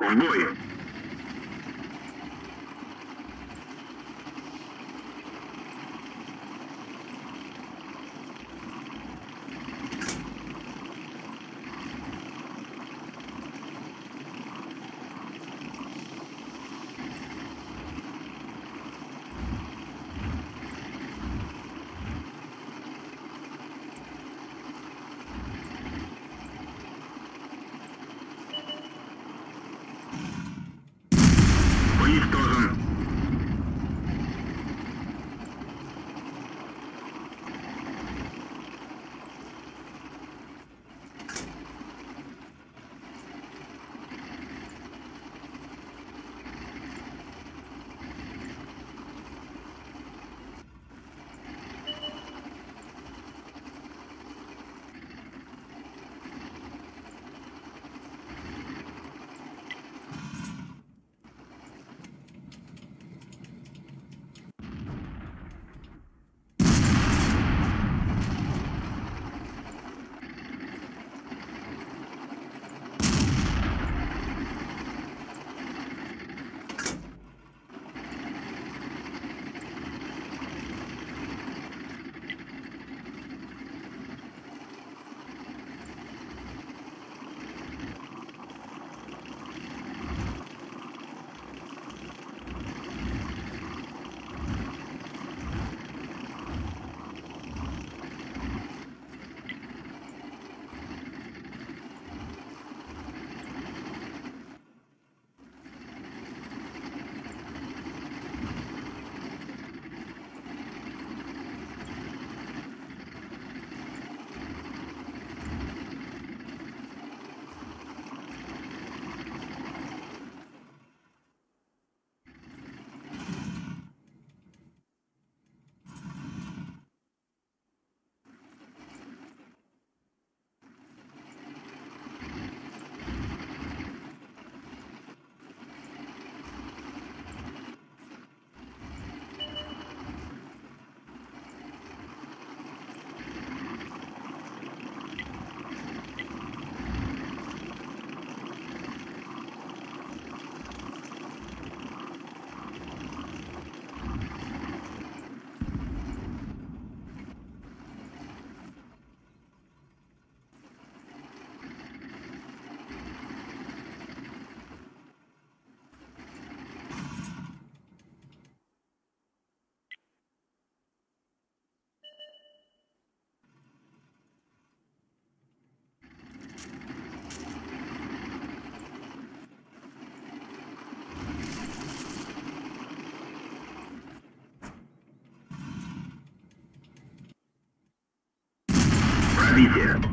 В их тоже here.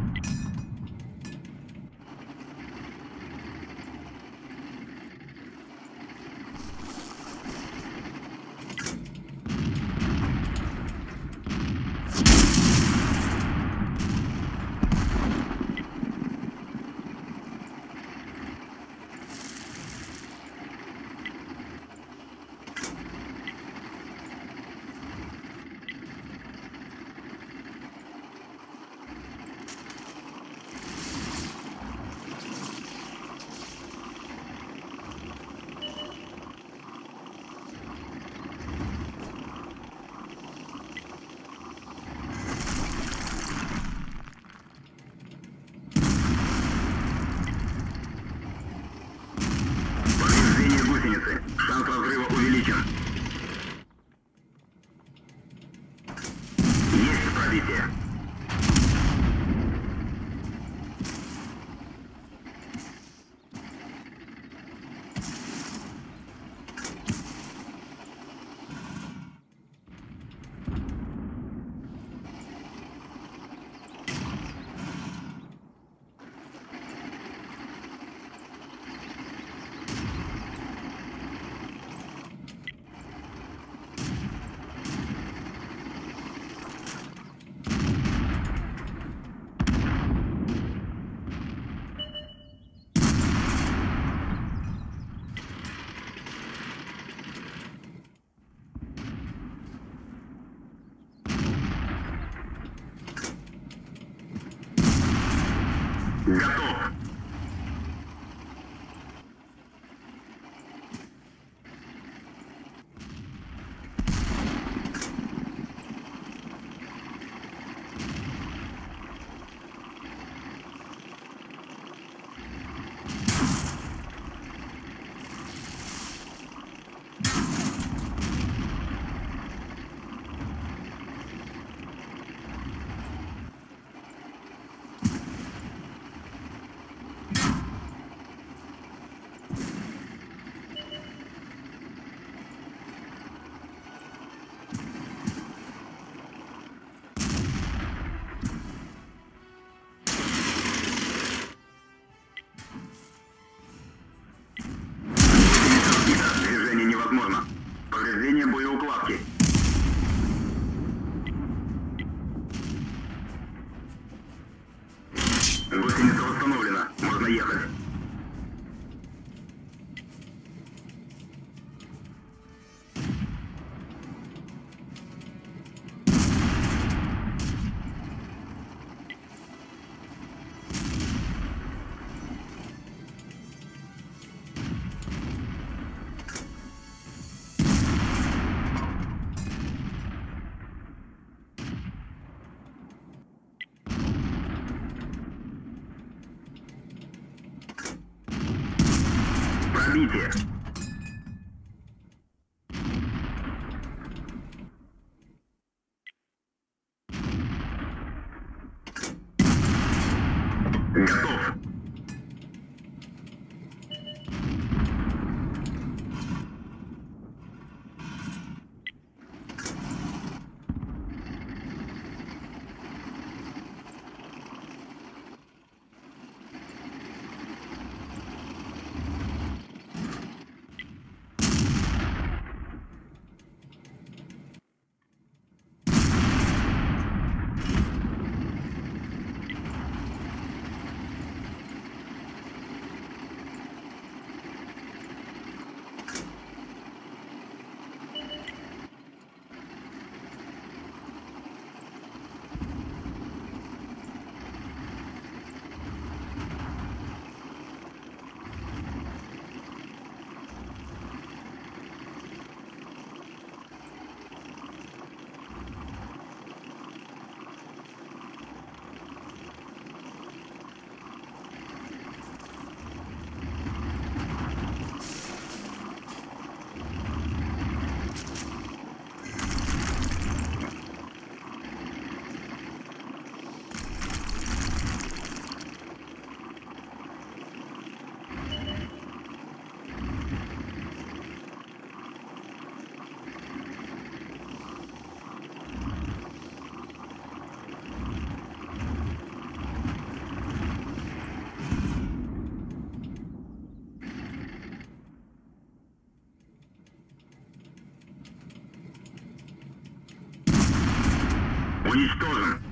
Então, Católica. apoiou o Klopp. Пробитие. Готов. уничтожен.